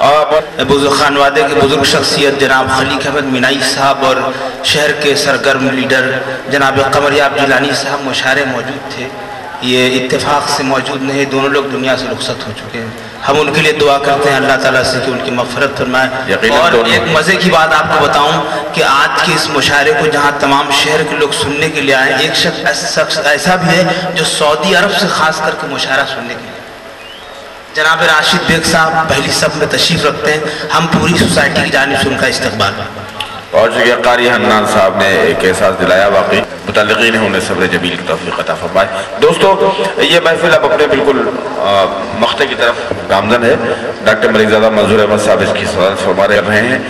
और बुज़ुर्ग खानवादे के बुज़ुर्ग शख्सियत जनाब खलीक अहमद मिनाई साहब और शहर के सरगर्म लीडर जनाब कमरियाब जिलानी साहब मुशारे मौजूद थे। ये इत्तेफाक से मौजूद नहीं दोनों लोग दुनिया से रुखसत हो चुके हैं। हम उनके लिए दुआ करते हैं अल्लाह ताला से कि उनकी मफरत फरमाए। और एक मज़े की बात आपको बताऊँ कि आज के इस मुशायरे को जहाँ तमाम शहर के लोग सुनने के लिए आए एक शख्स शख्स ऐसा भी है जो सऊदी अरब से खास करके मुशायरा सुनने के लिए जनाब राशिद बेग साहब, पहली सब में तशरीफ़ रखते हैं। हम पूरी सोसाइटी की जानिब से उनका इस्तकबाल। और जगह कारी हन्नान साहब ने एक एहसास दिलाया, वाकई मुतलकिन है, उन्हें सब्र जमील की तोफ़ी अता फरमाए। दोस्तों, ये महफिल अब अपने बिल्कुल मख्ते की तरफ़ गामजन है। डॉक्टर मलिकजादा मंजूर अहमद साहब इसकी सदारत फरमा रहे हैं।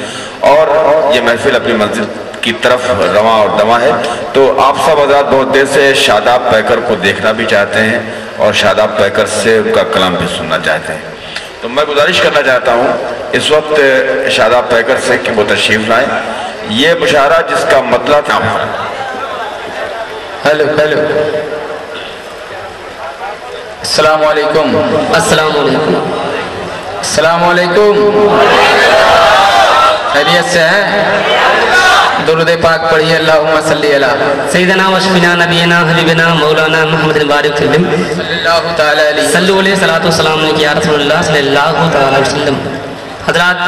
और ये महफिल अपनी मंजिल की तरफ़ रवा और दवा है। तो आप सब आज़ाद बहुत देर से शादाब पैकर को देखना भी चाहते हैं। और शादाब पैकर से उनका कलाम भी सुनना चाहते हैं। तो मैं गुजारिश करना चाहता हूँ इस वक्त शादाब पैकर से कि वो तशरीफ़ लाएँ। ये मुशायरा जिसका मतलब क्या हेलो हेलो। अस्सलाम वालेकुम अस्सलाम वालेकुम अस्सलाम वालेकुम खैरियत से हैं? दुरुद पाक पढ़िए अल्लाहुम्मा सल्ली अला सैदना वशफिना नबीना हबीबना मौलाना मोहम्मद बारिक वसल्लम सल्लल्लाहु ताला अलैहि सल्लु अलैहि सलातु वसलाम ने किया रसूलुल्लाह सल्लल्लाहु ताला अलैहि वसल्लम हज़रत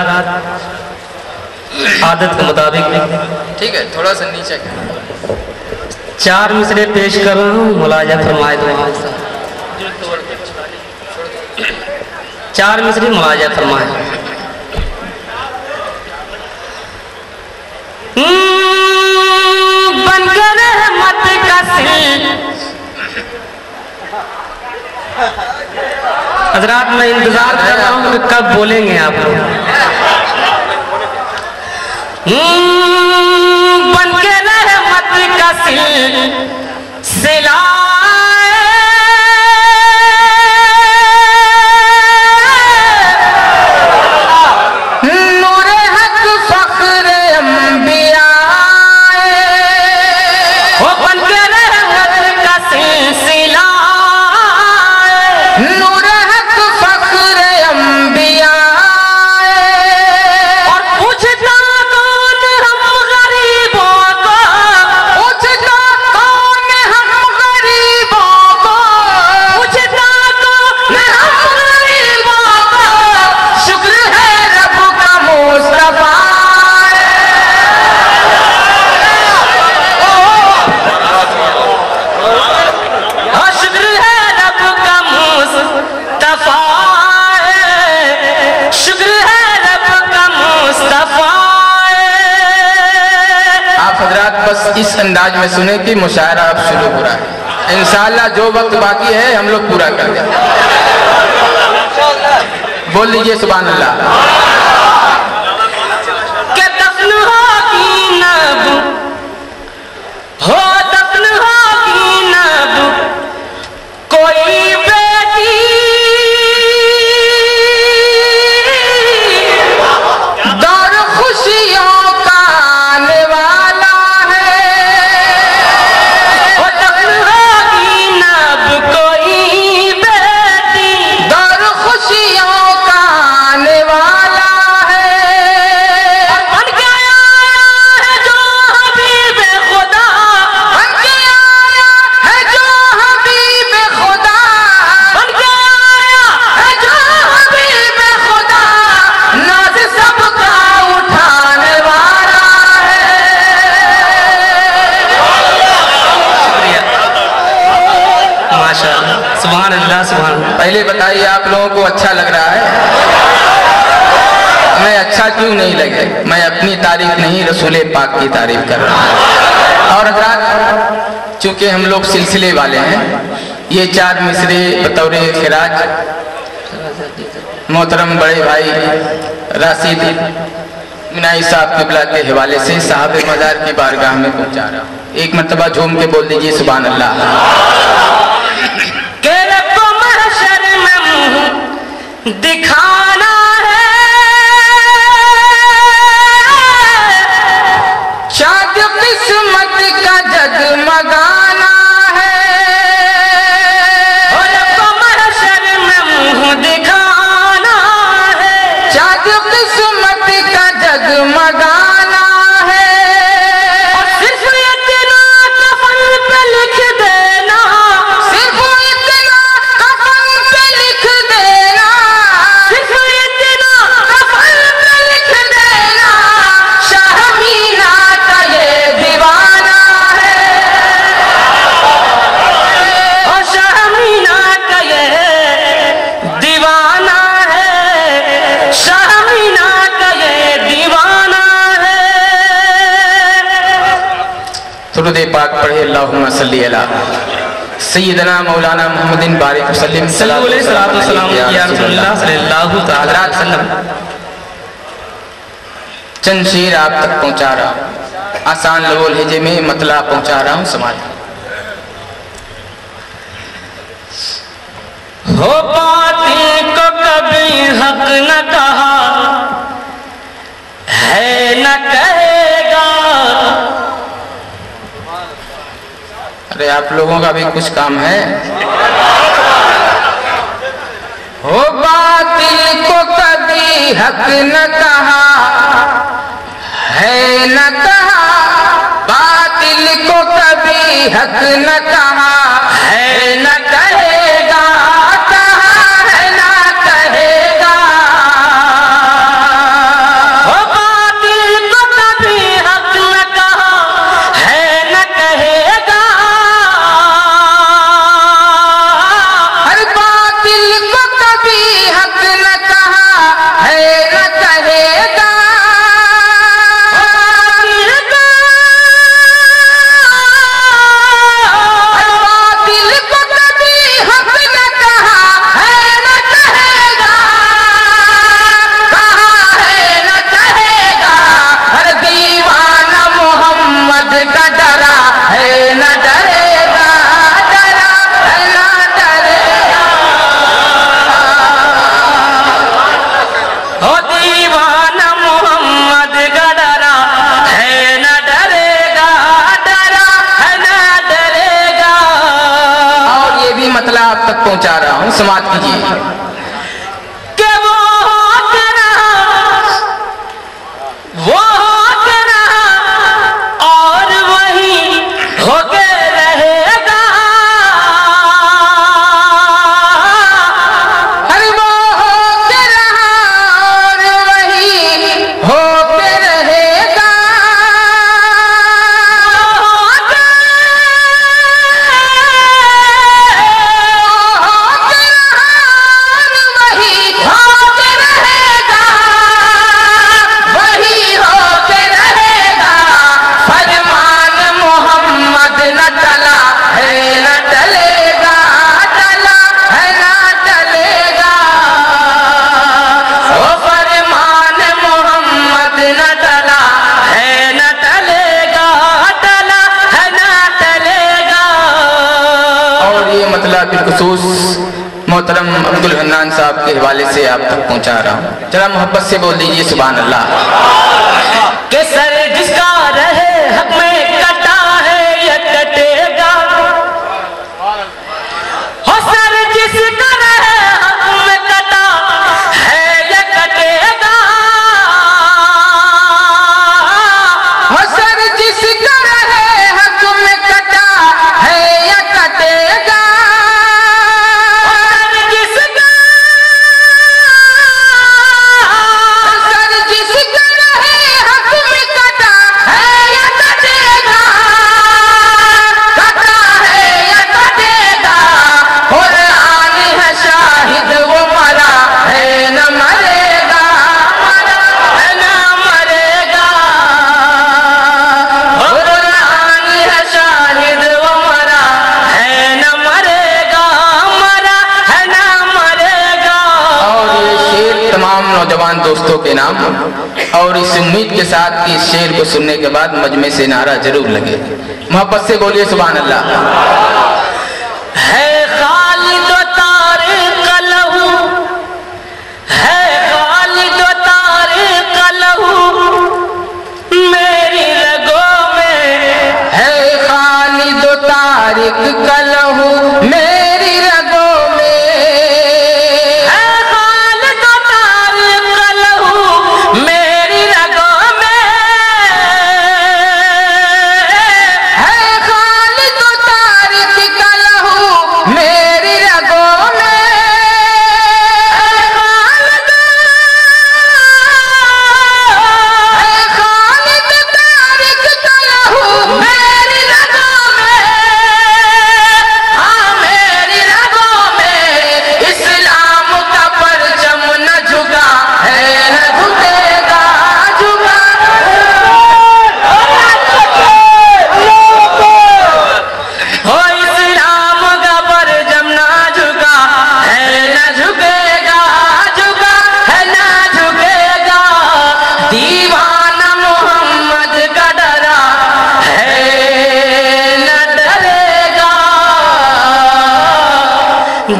आदत के मुताबिक ठीक है थोड़ा सा नीचे चार मिसरे पेश कर रहा हूँ मुलाजा फरमाए दो आज साहब। चार मिसरे मुलाजा फरमाए। बनकर मत का सिल हजरात मैं इंतज़ार कर रहा हूँ कि कब बोलेंगे आप लोग। बनकर बनके रहमत का सिल सुने कि मुशायरा अब शुरू हो रहा है। इनशाला जो वक्त बाकी है, हम लोग पूरा कर देंगे। बोल लीजिए सुबह अल्लाह रसूल पाक की तारीफ़ कर रहा हूँ। और हजरात चूँकि हम लोग सिलसिले वाले हैं, ये चार मिसरे बतौर खिराज, मोहतरम बड़े भाई राशिद मिनाई साहब किबला के हवाले से साहब मजार की बारगाह में पहुँचा रहा हूँ। एक मरतबा झूम के बोल दीजिए सुबह अल्लाह के दिखाना है। का पढ़े सल्ली सैदना मौलाना मोहम्मदिन बारिक वसल्लम चंद शेर आप तक पहुँचा रहा हूँ। आसान लो लहजे में मतला पहुँचा रहा हूँ समाज। हो बातें को कभी हक न कहा है न कह अरे आप लोगों का भी कुछ काम है? हो बातिल को कभी हक न कहा, है न कहा। बातिल को कभी हक न कहा, है न कहे। life. चाह रहा हूँ। जरा मोहब्बत से बोल दीजिए सुबह अल्लाह तमाम नौजवान दोस्तों के नाम और इस उम्मीद के साथ कि इस शेर को सुनने के बाद मजमे से नारा ज़रूर लगे। मोहब्बत से बोलिए सुबह अल्लाह है तारिक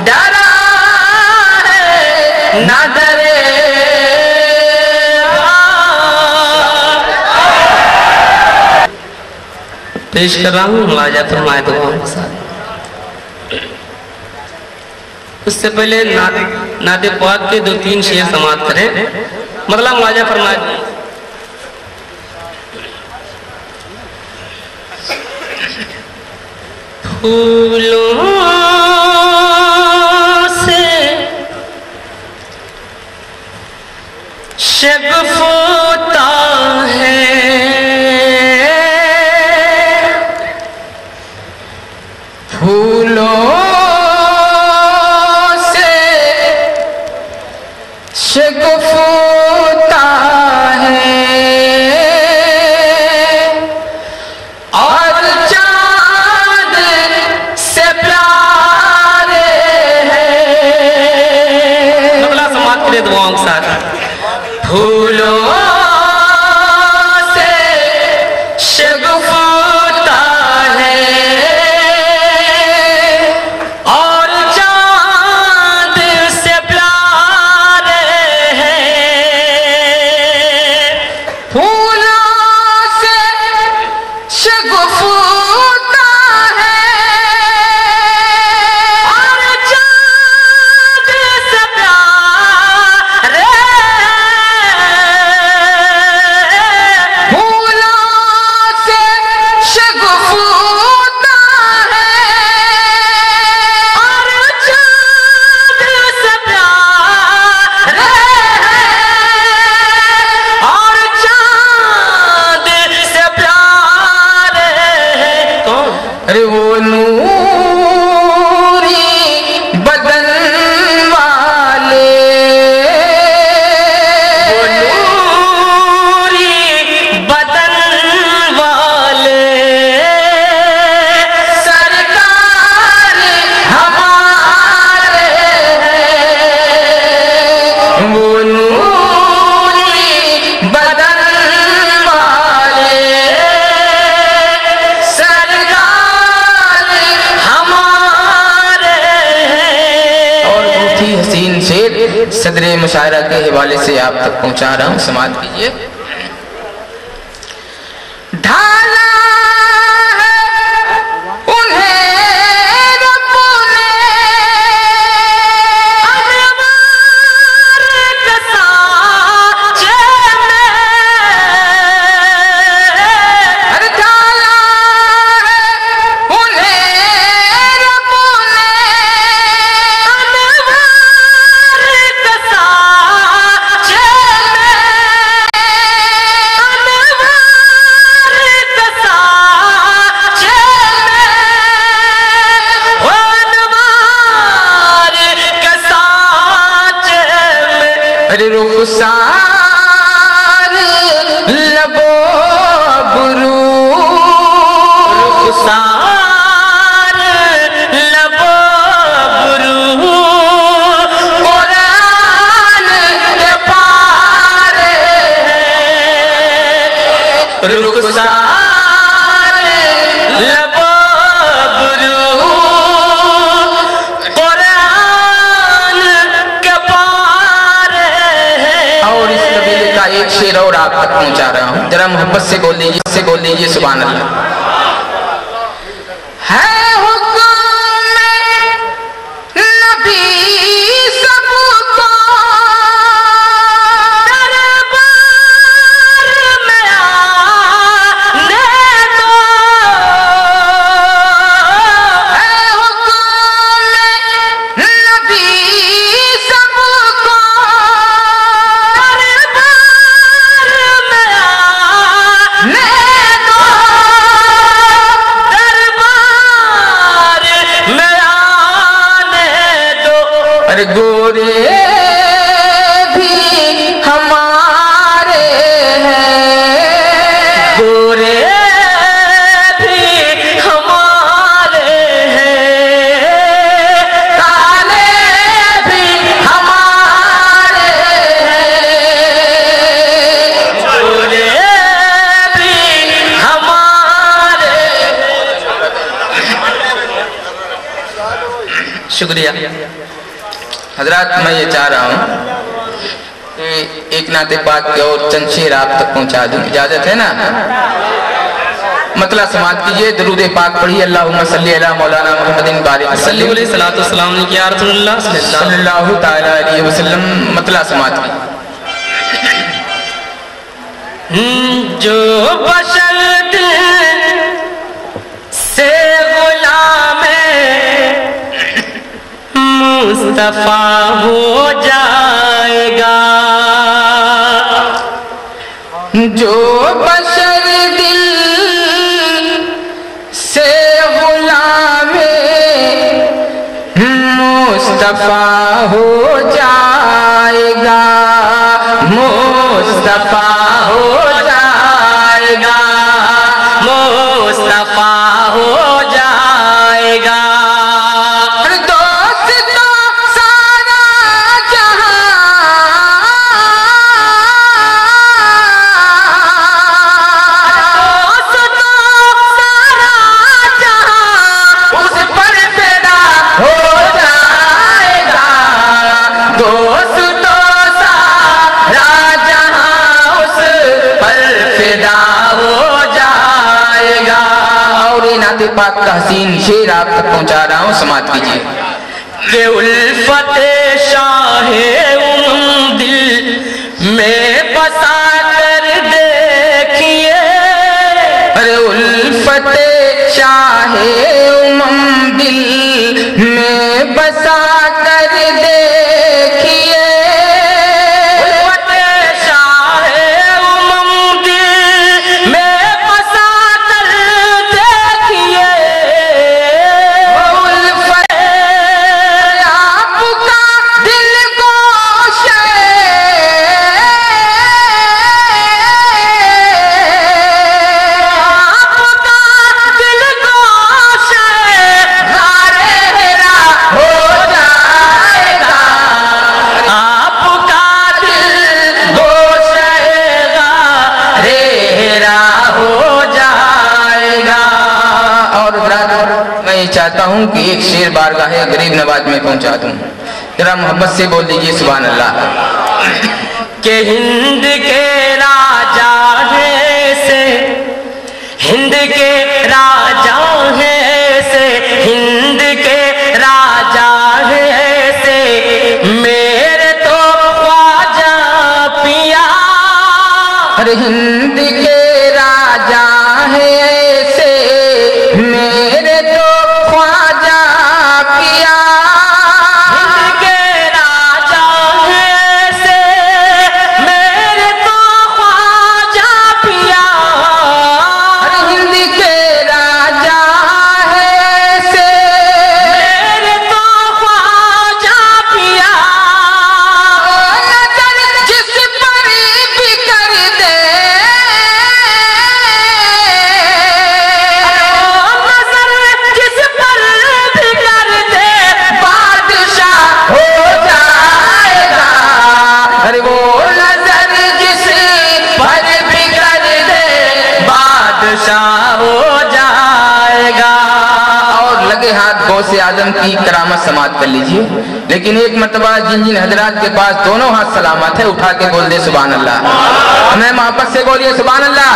डरा है, ना डरे। पेश कर रहा हूँ राजा फरमाए भगवान तो के साथ उससे पहले नादे नादे पाक के दो तीन शेर समाप्त करें। मतलब राजा फरमाए। फूलों शब फोता है। फूल आप तक पहुँचा रहा हूँ समाज कीजिए। रुखसार और इस कबीले का एक शेर और आप तक पहुँचा रहा हूँ। जरा मोहब्बत से बोल लीजिए से बोल लीजिए सुबह अल्लाह। नाते पाक की ओर चंद शेर आप तक पहुँचा दूँ। इजाज़त है ना? मतला समाज कीजिए दरूद पाक पढ़िए। अल्लाह सल्ली अला मौलाना मोहम्मदिन बारे सल्ली। अलैहि सलातु सलाम ने किया रसूलुल्लाह। सल्लल्लाहु तआला अलैहि वसल्लम। मतला समाज की। हम्म, जो बशर से गुलाम मुस्तफ़ा हो जाएगा। जो बशर दिल से बुलावे मुस्तफ़ा हो जाएगा मुस्तफ़ा नाते पाक का हसीन शेर आप तक पहुँचा रहा हूँ समाप्त कीजिए। चाहता हूँ कि एक शेर बारगाह गरीब नवाज़ में पहुँचा दूँ। जरा मोहब्बत से बोल दीजिए सुबह अल्लाह। के हिंद के आदम की करामत समाप्त कर लीजिए। लेकिन एक मरतबा जिन जिन हजरात के पास दोनों हाथ सलामत है, उठा के बोल दे सुबह अल्लाह हमें मोहब्बत से बोलिए सुबह अल्लाह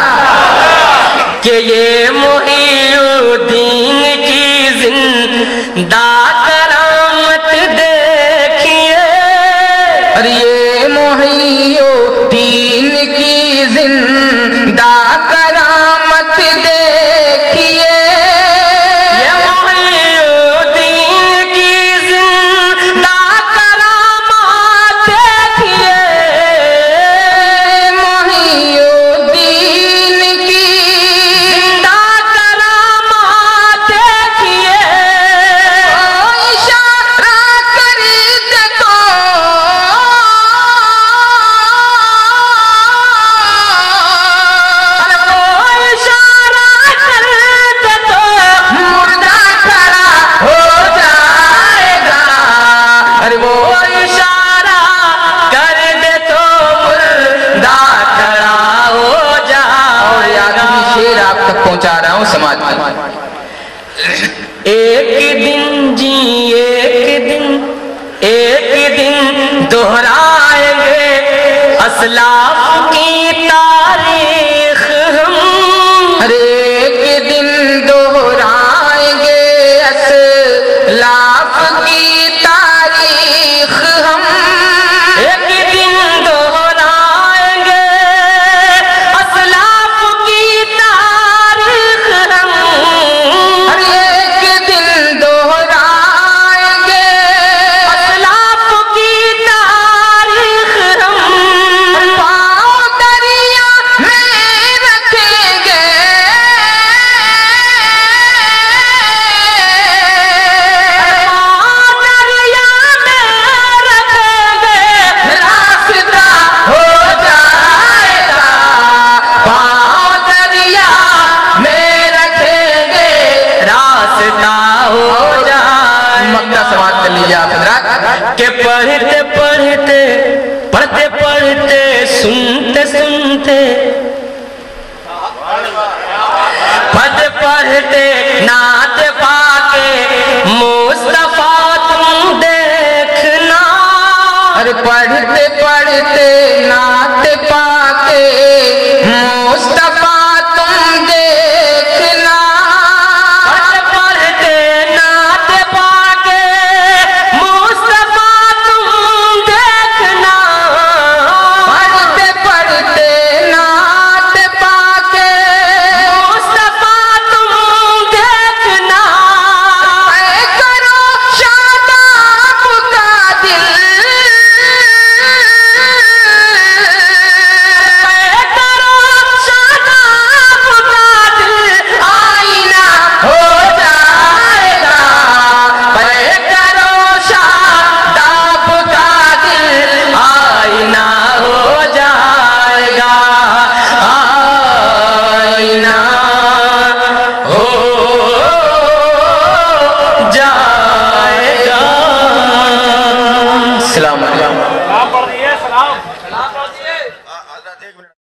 कि ये मुहीउद्दीन की ज़िंदा करामत देखिए। अरे ये मोहियो पढ़ते पढ़ते पढ़ते पढ़ते, सुनते सुनते। पढ़ते पढ़ते, नात पाके मुस्तफ़ा तुम देखना। अरे पढ़ते पढ़ते, नात पाके